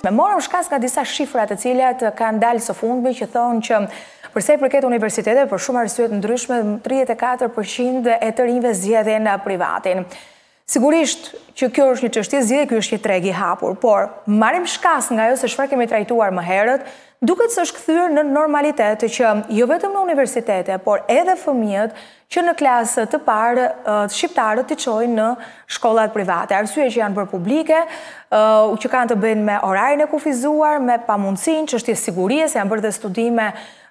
Ne morëm shkas nga disa shifra të cilat kanë dalë së fundmi që thonë që për sa i përket universiteteve për shumë arsye të ndryshme 34% e të rinjve zgjedhin privatin. Sigurisht që kjo është një çështje zgjedhjeje, ky është një treg i hapur, por marrim shkas nga ajo se çfarë kemi trajtuar më herët, duket se është kthyer në normalitet që jo vetëm në universitete, por edhe fëmijët që në klasë të parë shqiptarët t'i çojnë në shkollat private. Arsye që janë bërë publike, që kanë të bëjnë me orarin e kufizuar, me pamundësinë, çështje sigurie, se janë bërë dhe studime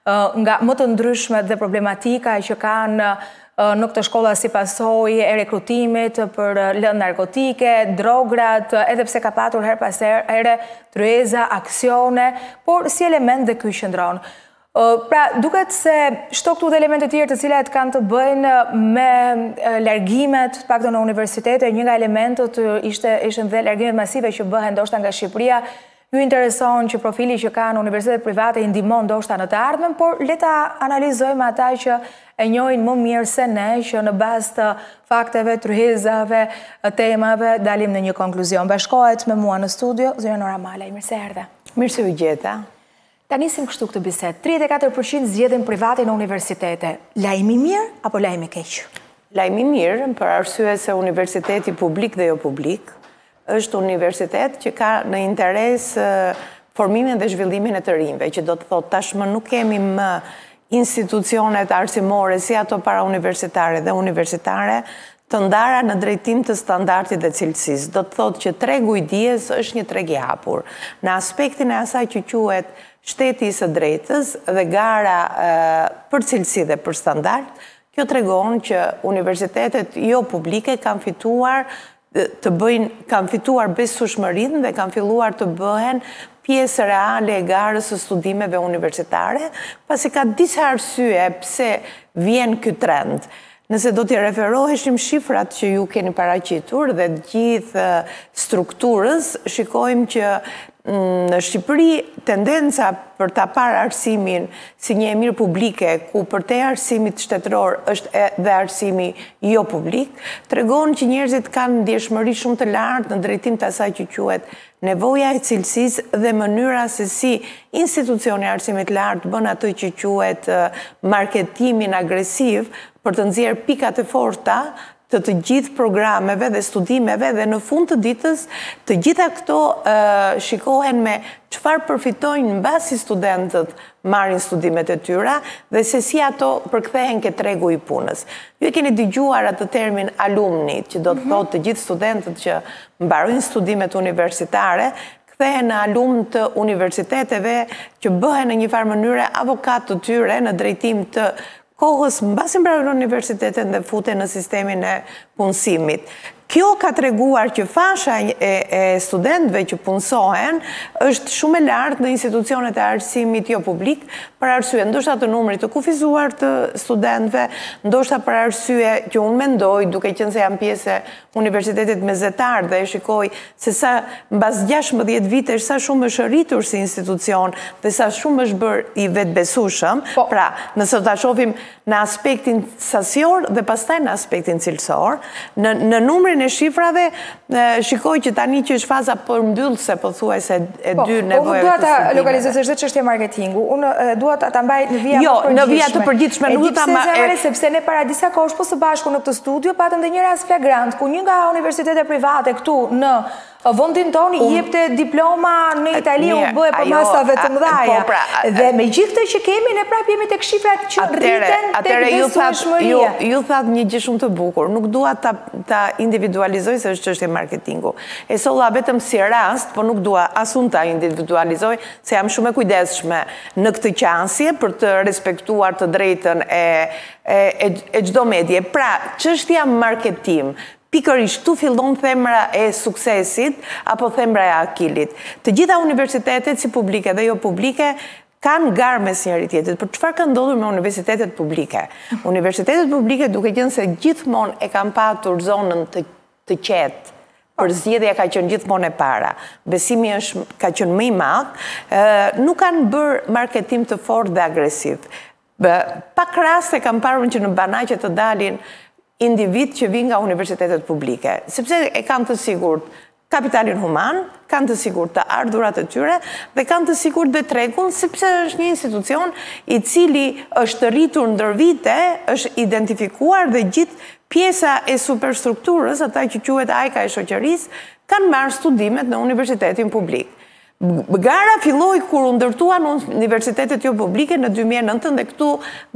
nga më të ndryshmet dhe problematika që kanë në këto shkolla si pasojë e rekrutimit për lëndë narkotike, drogat, edhe pse ka patur herë pas here, tryeza, aksione, por si element dhe kjo qëndron. Pra, duket se shto këtu dhe elemente të tjerë të cilat kanë të bëjnë me largimet, paktën në universitete, një nga elementët ishte, ishin dhe largimet masive që bëhen ndoshta nga Shqipëria, ju intereson që profili që kanë universitetet private i ndihmon ndoshta në të ardhmen, por le ta analizojmë me ata që e njojnë më mirë se ne që në bazë të fakteve, tryezave, temave, dalim në një konkluzion. Bashkohet me mua në studio, zonja Nora Malaj, mirë se erdhe. Mirë se ju gjeta. Ta nisim kështu këtë bisedë. 34 për qind zgjedhin privatin në universitete. Lajm i mirë apo lajm i keq? Lajm i mirë, për arsye se universiteti publik dhe jo publik, është universitet që ka në interes formimin dhe zhvillimin e të rinjve, që do të thotë tashmë nuk kemi më institucionet arsimore, si ato parauniversitare dhe universitare, Të ndara në drejtim të standardit dhe cilësisë, do të thotë që tregu i dijes është një treg i hapur, në aspektin e asaj që quhet shteti i së drejtës dhe gara për cilësi dhe për standard, kjo tregon që universitetet jo publike kanë fituar të bëjnë kanë fituar besueshmërinë dhe kanë filluar të bëhen pjesë reale e garës së studimeve universitare, pasi ka disa arsye pse vjen ky trend. Nëse do t'i referoheshim shifrat që ju keni paraqitur dhe të gjithë strukturës, shikojmë që mm, në Shqipëri tendenca për ta parë arsimin si një e mirë publike, ku përtej arsimit shtetëror është dhe arsimi jo publik, tregon që njerëzit kanë ndjeshmëri shumë të lartë në drejtim të asaj që quhet Nevoja e cilësisë dhe mënyra se si institucioni i arsimit të lartë bën atë që quhet marketimin agresiv për të nxjerrë pikat e forta të të gjithë programeve dhe studimeve dhe në fund të ditës të gjitha këto shikohen me çfarë përfitojnë mbasi studentët marrin studimet e tyra dhe se si ato përkthehen ke tregu i punës. Ju e keni dëgjuar atë termin alumni që do të thotë të gjithë studentët që Mbarojnë studimet universitare, kthehen në alumn të universiteteve që bëhen në një farë mënyre avokat të tyre në drejtim të kohës mbasi mbarojnë universitetin dhe futen në sistemin e punësimit. Kjo ka treguar që fasha e studentëve që punësohen është shumë e lartë në institucionet e arsimit jo publik, për arsye ndoshta të numrit të kufizuar të studentëve, ndoshta për arsye që unë mendoj duke qënë se jam pjesë Universitetit Mesdhetar dhe e shikoj se sa mbas 16 vitesh sa shumë është rritur si institucion dhe sa shumë është bërë i vetëbesushëm, po. pra nëse ta shofim në aspektin sasior dhe pastaj në aspektin cilësor, në, në numrin e shifrave shikoj që tani që është faza përmbyllëse, pothuajse e po, dy nevojë. Po, s'dua ta lokalizoj se është çështje marketingu. Unë dua ta ta mbaj në vija jo, më përgjithshme. Jo, në vija të përgjithshme nuk do ta mbaj. Edhe sepse ne para disa kohësh po së bashku në këtë studio patëm dhe një rast flagrant ku një nga universitetet private këtu në vëndin tonë um, jepte diploma në Itali u bë e përmasave të mëdha. Po, pra, dhe me gjithë ato që kemi, ne prap jemi tek shifrat që rriten tek besueshmëria. Ju thatë një gjë shumë të bukur, nuk dua ta individualizoj se është çështje marketingu. E solla vetëm si rast, por nuk dua as unë ta individualizoj, se jam shumë e kujdesshme në këtë qasje për të respektuar të drejtën e e çdo medie. Pra, çështja marketim, pikërisht këtu fillon thembra e suksesit apo thembra e Akilit. Të gjitha universitetet, si publike dhe jo publike, kanë garë mes njëri-tjetrit, por çfarë ka ndodhur me universitetet publike? Universitetet publike duke qenë se gjithmonë e kanë patur zonën të të qetë, përzgjedhja ka qenë gjithmonë e para, besimi është ka qenë më i madh, nuk kanë bërë marketim të fortë dhe agresiv. Pak raste kam parë unë që në bannera që të dalin individë që vijnë nga universitetet publike, sepse e kanë të sigurt kapitalin human, kanë të sigurt të ardhurat e tyre dhe kanë të sigurt dhe tregun, sepse është një institucion i cili është rritur ndër vite, është identifikuar dhe gjithë Pjesa e superstrukturës, ata që quhet ajka e shoqërisë, kanë marrë studimet në universitetin publik. Gara filloi kur u ndërtuan universitetet jo publike në 2009 dhe këtu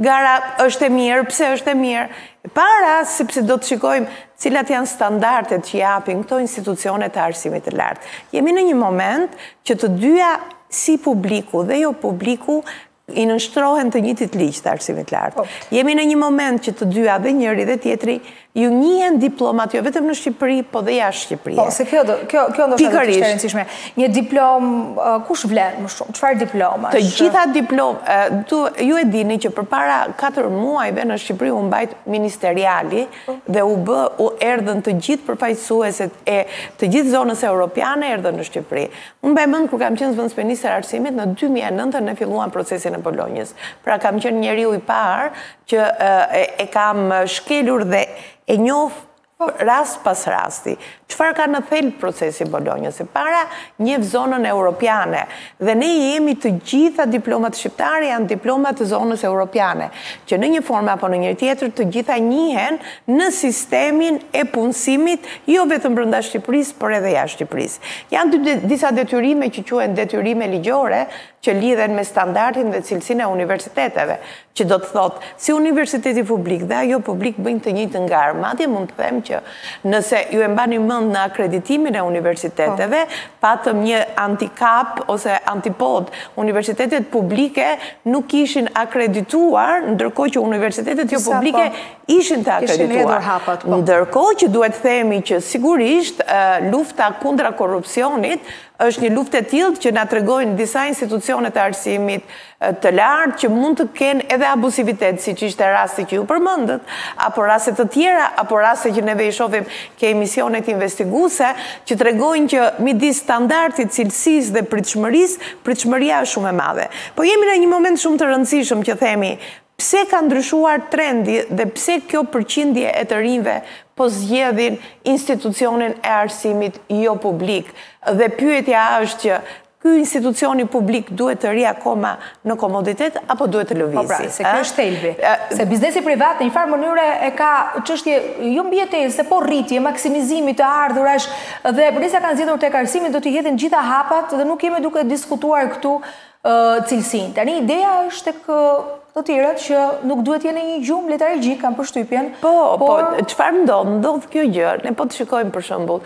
gara është e mirë, pse është e mirë? Para, sepse do të shikojmë cilat janë standardet që japin këto institucione të arsimit të lartë. Jemi në një moment që të dyja si publiku dhe jo publiku i nënshtrohen të njëjtit ligj të arsimit të lartë. Po. Jemi në një moment që të dyja dhe njëri dhe tjetri ju njihen diplomat jo vetëm në Shqipëri, po dhe jashtë Shqipërie. Po, se kjo do, kjo kjo ndoshta do të ishte e rëndësishme. Një diplomë uh, kush vlen më shumë? Çfarë diplomash? Të gjitha diplom, uh, ju e dini që përpara 4 muajve në Shqipëri u mbajt ministeriali po. dhe u bë u erdhën të gjithë përfaqësuesit e të gjithë zonës europiane erdhën në Shqipëri. Unë mbaj mend kur kam qenë zëvendësministër e Arsimit në dy mijë e nëntë ne filluam procesin e Bolonjës. Pra kam qenë njeriu i parë që e kam shkelur dhe e njoh po. rast pas rasti. Çfarë ka në thelb procesi i Bolonjës? Së pari, njeh zonën europiane dhe ne jemi të gjitha diplomat shqiptare janë diploma të zonës europiane, që në një formë apo në një tjetër të gjitha njihen në sistemin e punësimit, jo vetëm brenda Shqipërisë, por edhe jashtë Shqipërisë. Janë disa detyrime që quhen detyrime ligjore që lidhen me standardin dhe cilësinë e universiteteve, që do të thotë, si universiteti publik dhe ai jo publik bëjnë të njëjtën garë. Madje mund të them që nëse ju e mbani mend në akreditimin e universiteteve, patëm një antikap ose antipod, universitetet publike nuk ishin akredituar, ndërkohë që universitetet jo publike ishin të akredituar. Po. Ndërkohë që duhet themi që sigurisht lufta kundra korrupsionit është një luftë e tillë që na tregojnë disa institucione të arsimit të lartë që mund të kenë edhe abuzivitet siç ishte rasti që ju përmendët, apo raste të tjera, apo raste që neve i shohim ke emisionet investiguese, që tregojnë që midis standardit, cilësisë dhe pritshmërisë, pritshmëria është shumë e madhe. Po jemi në një moment shumë të rëndësishëm që themi, Pse ka ndryshuar trendi dhe pse kjo përqindje e të rinjve po zgjedhin institucionin e arsimit jo publik dhe pyetja është që ky institucioni publik duhet të rri akoma në komoditet apo duhet të lëvizë? Po pra, se kjo është thelbi. Se biznesi privat në një farë mënyre e ka çështje jo mbijetese, se po rritje, maksimizimi të ardhurash dhe përderisa kanë zgjedhur tek arsimi do t'i hedhin gjitha hapat dhe nuk jemi duke diskutuar këtu cilësinë. Tani ideja është tek këto të tjera që nuk duhet të jenë në një gjumë letargjik kam përshtypjen. Po, po, çfarë ndodh? Ndodh kjo gjë. Ne po të shikojmë për shembull,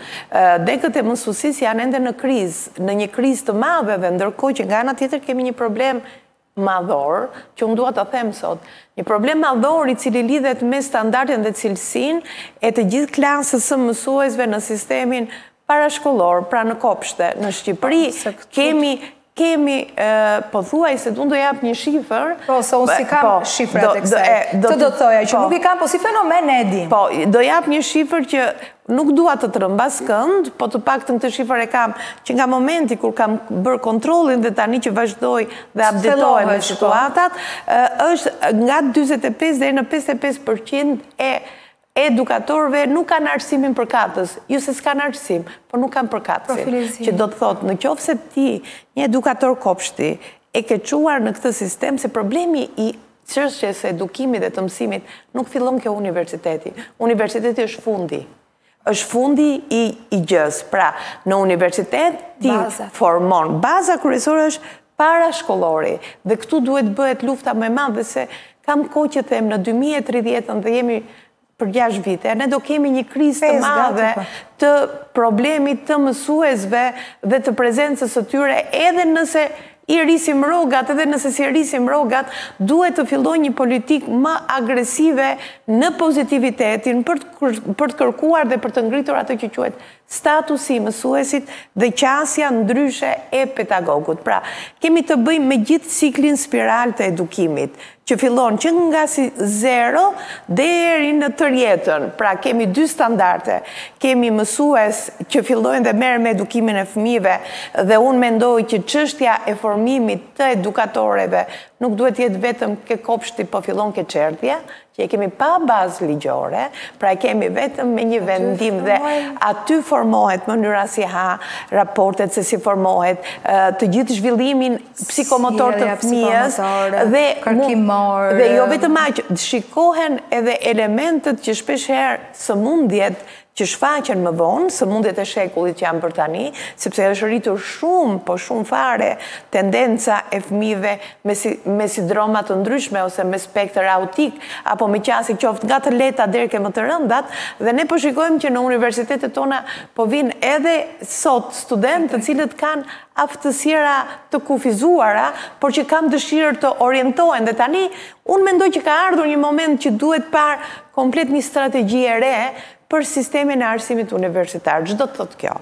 degët e mësuesisë janë ende në krizë, në një krizë të madhe dhe ndërkohë që nga ana tjetër kemi një problem madhor, që unë dua ta them sot, një problem madhor i cili lidhet me standardin dhe cilësinë e të gjithë klasës së mësuesve në sistemin parashkollor, pra në kopshte, në Shqipëri, kemi kemi pothuajse unë do jap një shifër. Po, se unë s'i kam po, shifrat e kësaj. Të do të thoja, që po. nuk i kam, po si fenomen e dimë. Po, do jap një shifër që nuk dua të trëmb askënd, po të paktën këtë shifër e kam, që nga momenti kur kam bërë kontrollin dhe tani që vazhdoj dhe apdejtohem me po. situatat, është nga 45 deri në 55% e e edukatorëve nuk kanë arsimin përkatës, jo se s'kanë arsim, po nuk kanë përkatësin, që do të thotë në qoftë se ti një edukator kopshti e ke çuar në këtë sistem, se problemi i çështjes së edukimit dhe të mësimit nuk fillon ke universiteti, universiteti është fundi, është fundi i gjësë, pra në universitet ti formon, baza kryesore është parashkollori dhe këtu duhet të bëhet lufta më e madhe se kam kohë që them në 2030 dhe jemi për 6 vite, ne do kemi një krizë të madhe po. të problemit të mësuesve dhe të prezencës së tyre edhe nëse i rrisim rrogat edhe nëse s'i rrisim rrogat, duhet të fillojë një politikë më agresive në pozitivitetin për të kërkuar dhe për të ngritur atë që quhet statusi i mësuesit dhe qasja ndryshe e pedagogut. Pra, kemi të bëjmë me gjithë ciklin spiral të edukimit, që fillon që nga zero deri në tërë jetën. Pra, kemi dy standarde. Kemi mësues që fillojnë dhe merren me edukimin e fëmijëve dhe unë mendoj që çështja e formimit të edukatoreve nuk duhet të jetë vetëm ke kopshti po fillon ke çerdhja, që e kemi pa bazë ligjore, pra e kemi vetëm me një vendim dhe aty formohet mënyra si ha raportet, se si formohet të gjithë zhvillimin psikomotor të fëmijës dhe, dhe jo vetëm aq, shikohen edhe elementet që shpesh herë sëmundjet që shfaqen më vonë, sëmundjet e shekullit që janë për tani, sepse është rritur shumë, po shumë fare, tendenca e fëmijëve me, si, me sindroma të ndryshme, ose me spektër autik, apo me qasje qoftë nga të lehta deri ke më të rëndat, dhe ne po shikojmë që në universitetet tona po vijnë edhe sot studentë të cilët kanë aftësi të kufizuara, por që kanë dëshirë të orientohen. Dhe tani, unë mendoj që ka ardhur një moment që duhet parë komplet një strategji e re për sistemin e arsimit universitar. Çdo të thotë kjo?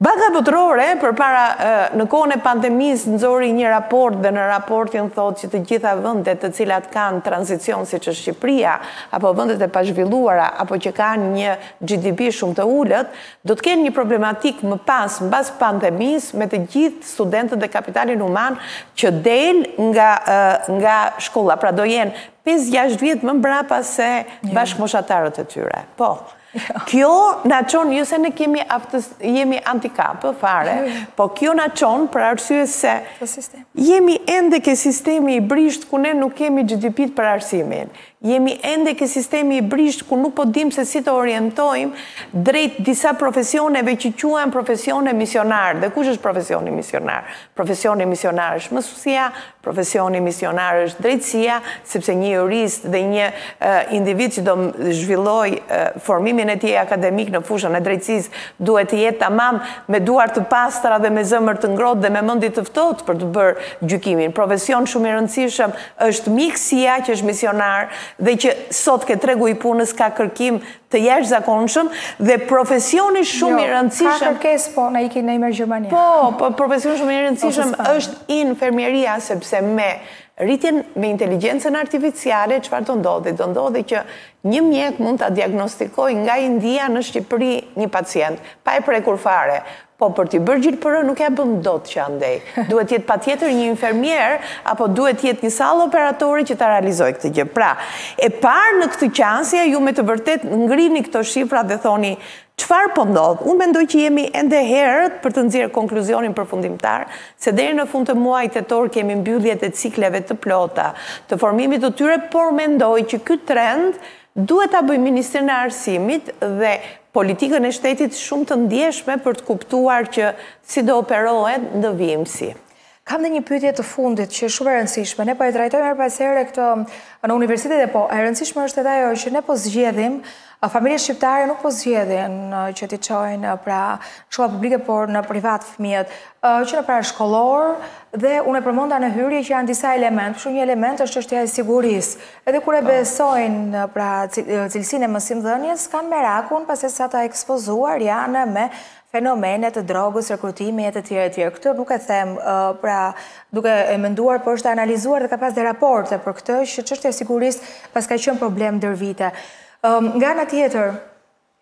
Banka Botërore, përpara në kohën e pandemisë, nxori një raport dhe në raportin thotë që të gjitha vendet të cilat kanë tranzicion siç është Shqipria, apo vendet e pazhvilluara, apo që kanë një GDP shumë të ulët, do të kenë një problematikë më pas, mbas pandemisë, me të gjithë studentët dhe kapitalin human që del nga shkolla, pra do jenë Pesë, gjashtë vjet më mbrapa se jo. bashkëmoshatarët e tyre. Po, jo. kjo na çon, jo se ne kemi aftës, jemi handikap, fare, jo, po kjo na çon për arsye se jemi ende ke sistemi i brishtë ku ne nuk kemi GDP-të për arsimin. Jemi ende ke sistemi i brishtë ku nuk po dimë se si të orientojmë drejt disa profesioneve që quhen profesione misionare. Dhe kush është profesioni misionar? Profesioni misionar është mësuesia, Profesioni misionar është drejtësia, sepse një jurist dhe një individ që do zhvillojë formimin e tij akademik në fushën e drejtësisë, duhet të jetë tamam me duar të pastra dhe me zemër të ngrohtë dhe me mendje të ftohtë për të bërë gjykimin. Profesion shumë i rëndësishëm është mjekësia që është misionar dhe që sot ke tregu i punës ka kërkim të jashtëzakonshëm dhe profesioni shumë jo, i rëndësishëm. Ka kërkesë, po, na ikin, na i merr Gjermania. Po, po, profesion shumë i rëndësishëm është infermieria, sepse me rritjen me inteligjencën artificiale, çfarë do ndodhi? Do ndodhi që një mjek mund ta diagnostikojë nga India në Shqipëri një pacient, pa e prekur fare, Po për t'i bërë gjilpërë nuk ia bën dot që andej. Duhet të jetë patjetër një infermier apo duhet të jetë një sallë operatori që ta realizojë këtë gjë. Pra, e parë në këtë qasje ju me të vërtetë ngrini këto shifra dhe thoni çfarë po ndodh. Unë mendoj që jemi ende herët për të nxjerrë konkluzionin përfundimtar se deri në fund të muajit tetor kemi mbylljet e cikleve të plota të formimit të tyre, por mendoj që ky trend duhet ta bëjë Ministrinë e Arsimit dhe politikën e shtetit shumë të ndjeshme për të kuptuar që si do operohet në vijimësi. Kam dhe një pyetje të fundit që është shumë e rëndësishme. Ne po e trajtojmë herë pas herë këtë në universitetet, e po. E rëndësishme është edhe ajo që ne po zgjedhim, familjet shqiptare nuk po zgjedhin që t'i çojnë pra në shkolla publike, por në privat fëmijët, që në parashkollor dhe unë e përmenda në hyrje që janë disa elementë, kështu një element është çështja e sigurisë, Edhe kur e besojnë pra cilësinë e mësimdhënies, kanë merakun pasi sa të ekspozuar janë me fenomene të drogës, rekrutimi e të tjera e tjerë. Këtë nuk e them, pra duke e menduar, por është analizuar dhe ka pas dhe raporte për këtë, që çështja e sigurisë pas ka qenë problem ndër vite. Nga ana tjetër,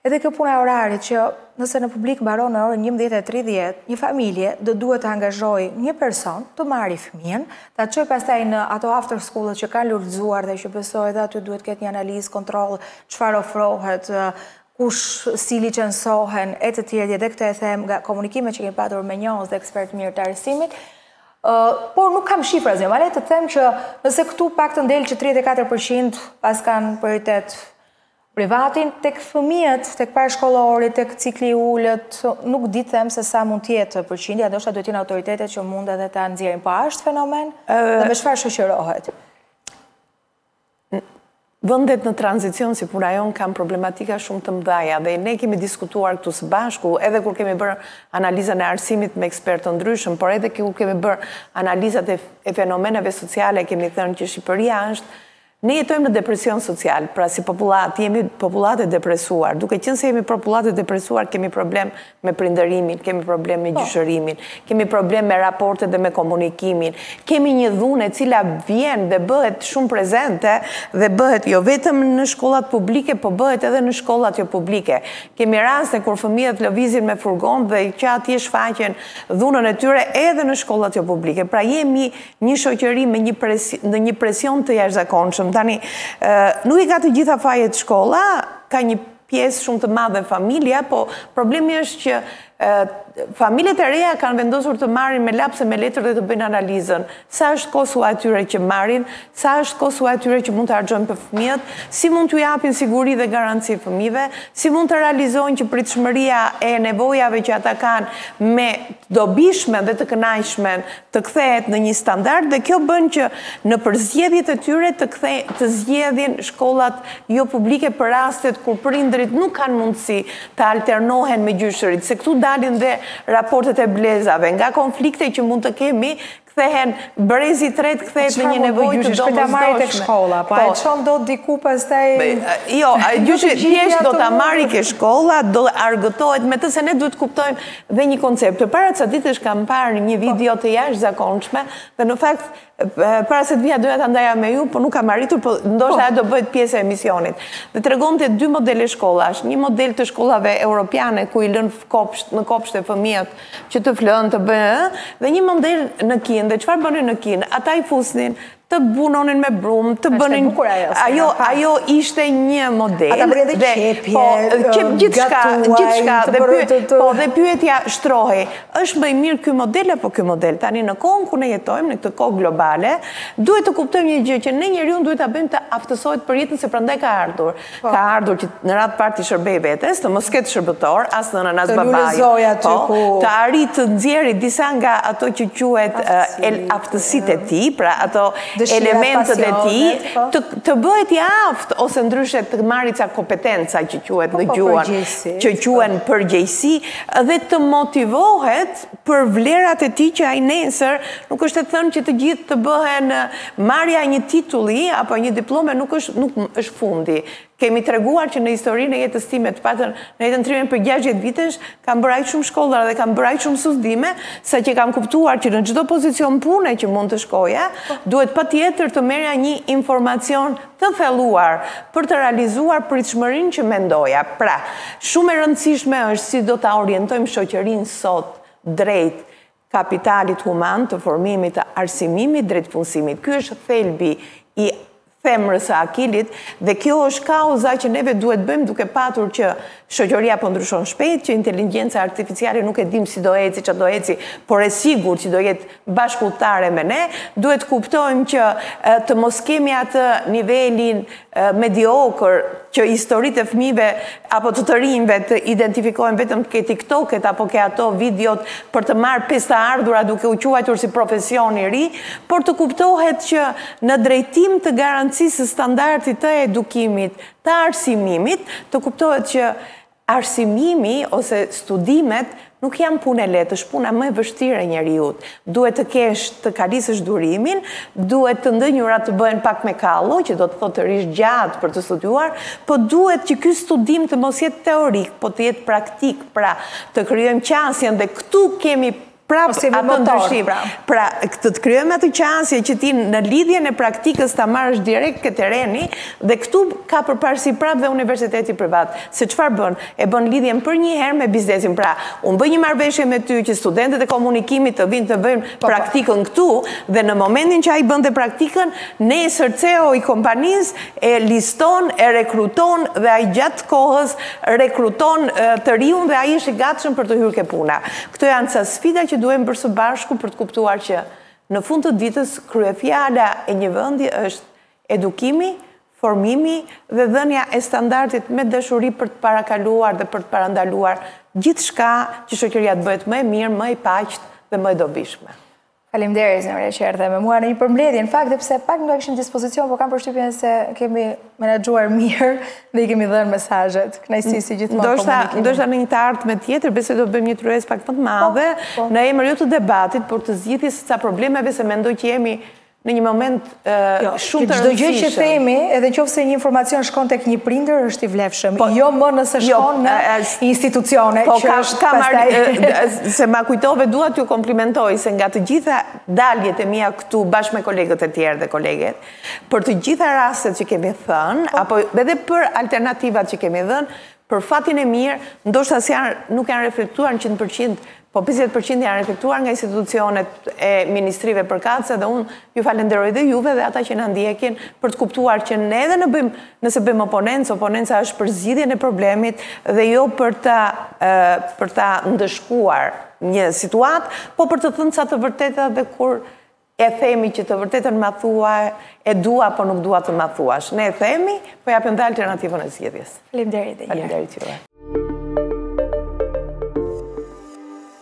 Edhe kjo puna e orarit që nëse në publik mbaron në orën njëmbëdhjetë e tridhjetë, një familje do duhet të angazhojë një person të marrë fëmijën, ta çojë pastaj në ato after school-et që kanë lulëzuar dhe që besoj edhe aty duhet të ketë një analizë, kontroll, çfarë ofrohet, kush, si licensohen e të tjerë dhe këtë e them nga komunikimet që kemi patur me njohës dhe ekspertë të mirë të arsimit, por nuk kam shifra, ama le të them që nëse këtu pak të ndal që 34% paskan prioritet Privatin tek fëmijët, tek parashkollori, tek cikli i ulët, nuk di të them se sa mund të jetë përqindja, ndoshta duhet të jenë autoritetet që mund edhe ta nxjerrin. Po a është fenomen? Dhe me çfarë shoqërohet? Vendet në tranzicion si puna jonë kanë problematika shumë të mdhaja dhe ne kemi diskutuar këtu së bashku edhe kur kemi bërë analizën e arsimit me ekspertë të ndryshëm, por edhe kur kemi bërë analizat e fenomeneve sociale kemi thënë që Shqipëria është Ne jetojmë në depresion social, pra si popullatë jemi popullatë e depresuar, duke qenë se jemi popullatë e depresuar kemi problem me prindërimin, kemi problem me gjyshërimin, kemi problem me raportet dhe me komunikimin, kemi një dhunë e cila vjen dhe bëhet shumë prezente dhe bëhet jo vetëm në shkollat publike, po bëhet edhe në shkollat jo publike. Kemi raste kur fëmijët lëvizin me furgon dhe që atje shfaqin dhunën e tyre edhe në shkollat jo publike. Pra jemi Një shoqëri me një në një presion të jashtëzakonshëm. Tani, nuk i ka të gjitha fajet shkolla, ka një pjesë shumë të madhe familja, po problemi është që familjet e reja kanë vendosur të marrin me laps e me letër dhe të bëjnë analizën. Sa është kostoja e tyre që marrin, sa është kostoja e tyre që mund të harxhojnë për fëmijët, si mund t'u japin siguri dhe garanci fëmijëve, si mund të realizojnë që pritshmëria e nevojave që ata kanë me të dobishmen dhe të kënaqshmen të kthehet në një standard dhe kjo bën që në përzgjedhjet e tyre të kthe të zgjedhin shkollat jo publike për rastet kur prindërit nuk kanë mundësi të alternohen me gjyshërit se këtu dalin dhe raportet e brezave nga konflikte që mund të kemi kthehen brezi i tretë kthehet në një nevojë të domosdoshme tek shkolla po ai po e çon dot diku pastaj jo ai gjyshi thjesht do ta marrë ke shkolla do argëtohet me të se ne duhet të kuptojmë Dhe një koncept, përpara ca ditësh kam parë një video të jashtëzakonshme, dhe në fakt, para se të vija doja ta ndaja me ju, po nuk kam arritur, po ndoshta ajo do bëhet pjesë e emisionit. Dhe tregonte dy modele shkollash, një model të shkollave europiane, ku i lënë në kopshte fëmijët, që të flenë, të bëjnë, dhe një model në Kinë, dhe çfarë bënin në Kinë, ata i fusnin të punonin me brumë, të bënin... Ajo, ajo ishte një model... Ata bënin dhe qepje, po, gatuanin, të... Po, dhe pyetja shtrohej, është më i mirë ky model apo ky model? Tani në kohën kur ne jetojmë, në këtë kohë globale, duhet të kuptojmë një gjë që ne njeriun duhet ta bëjmë të aftësohet për jetën se prandaj ka ardhur. Ka ardhur që në radhë të parë t'i shërbejë vetes, të mos ketë shërbëtor, as nënën as babain. Të lulëzojë aty po, ku... Të arrijë të nxjerri disa nga ato që quhet aftësitë e tij, pra ato elementët e tij, po. të bëhet i aftë, ose ndryshe të marri ca kompetenca që quhet po, në gjuhën, që quhen përgjegjësi, dhe të motivohet për vlerat e tij që ai nesër, nuk është e thënë që të gjithë të bëhen marrja e një titulli apo një diplome nuk është nuk është fundi. Kemi treguar që në historinë e jetës time, të paktën në jetën time për 60 vitesh, kam bërë aq shumë shkolla dhe kam bërë aq shumë studime, sa që kam kuptuar që në çdo pozicion pune që mund të shkoja, duhet patjetër të merrja një informacion të thelluar për të realizuar pritshmërinë që mendoja. Pra, shumë e rëndësishme është si do ta orientojmë shoqërinë sot drejt kapitalit human të formimit, të arsimimit, drejt punësimit. Ky është thelbi i thembrës së Akilit dhe kjo është kauza që neve duhet bëjmë duke patur që shoqëria po ndryshon shpejt, që inteligjenca artificiale nuk e dimë si do eci, çfarë do eci, por e sigurt që do jetë bashkudhëtare me ne, duhet të kuptojmë që të mos kemi atë nivelin mediokër që historitë e fëmijëve apo të të rinjve të identifikohen vetëm ke TikTok-et apo ke ato videot për të marrë pesë të ardhura duke u quajtur si profesion i ri, por të kuptohet që në drejtim të garancisë së standardit të edukimit, të arsimimit, të kuptohet që Arsimimi ose studimet nuk janë punë e lehtë, është puna më e vështirë e njeriut. Duhet të kesh të kalisësh durimin, duhet të ndënjura të bëhen pak me kallo, që do të thotë të rish gjatë për të studiuar, po duhet që ky studim të mos jetë teorik, po të jetë praktik, pra të krijojmë qasjen dhe këtu kemi prapë si vëmën të shi, pra. Pra, të të krijojmë atë qasje që ti në lidhjen e praktikës ta marrësh direkt ke terreni, dhe këtu ka përparësi prapë dhe universiteti privat, se çfarë bën, e bën lidhjen përnjëherë me biznesin, pra, unë bëj një marrëveshje me ty që studentët e komunikimit të vijnë të bëjnë po, po. praktikën këtu, dhe në momentin që ai bën praktikën, nesër CEO i kompanisë e liston, e rekruton, dhe ai gjatë kohës rekruton të riun dhe ai është i gatshëm për të hyrë ke puna. Këto janë ca sfida që duhen bërë së bashku për të kuptuar që në fund të ditës kryefjala e një vendi është edukimi, formimi dhe dhënia e standardit me dashuri për të parakaluar dhe për të parandaluar gjithçka që shoqëria të bëhet më e mirë, më e paqtë dhe më e dobishme. Faleminderit zemre që erdhe me mua në një përmbledhje. Në fakt edhe pse pak kishim dispozicion, por kam përshtypjen se e kemi menaxhuar mirë dhe i kemi dhënë mesazhet. Kënaqësi si gjithmonë. Ndoshta ndoshta në një të ardhme tjetër besoj do të bëjmë një tryezë pak më të madhe po, po. në emër jo të debatit, por të zgjidhjes së ca problemeve se mendoj që jemi në një moment Jo, shumë të rëndësishëm. Çdo gjë që themi, edhe qoftë se një informacion shkon tek një prindër është i vlefshëm, po, jo më nëse jo, shkon në institucione po, që është pastaj se ma kujtove dua t'ju komplimentoj se nga të gjitha daljet e mia këtu bashkë me kolegët e tjerë dhe koleget, për të gjitha rastet që kemi thënë po. apo edhe për alternativat që kemi dhënë, për fatin e mirë, ndoshta nuk janë reflektuar 100% Po pesëdhjetë për qind janë reflektuar nga institucionet e ministrive përkatëse dhe unë ju falenderoj dhe juve dhe ata që na ndjekin për të kuptuar që ne edhe në bëjmë, nëse bëjmë oponencë, oponenca është për zgjidhjen e problemit dhe jo për ta për ta ndëshkuar një situatë, po për të thënë ca të vërteta dhe kur E themi që të vërtetën ma thua, e dua, po nuk dua të ma thuash. Ne e themi, po japim dhe alternativën e zgjidhjes. Faleminderit dhe një herë. Faleminderit juve.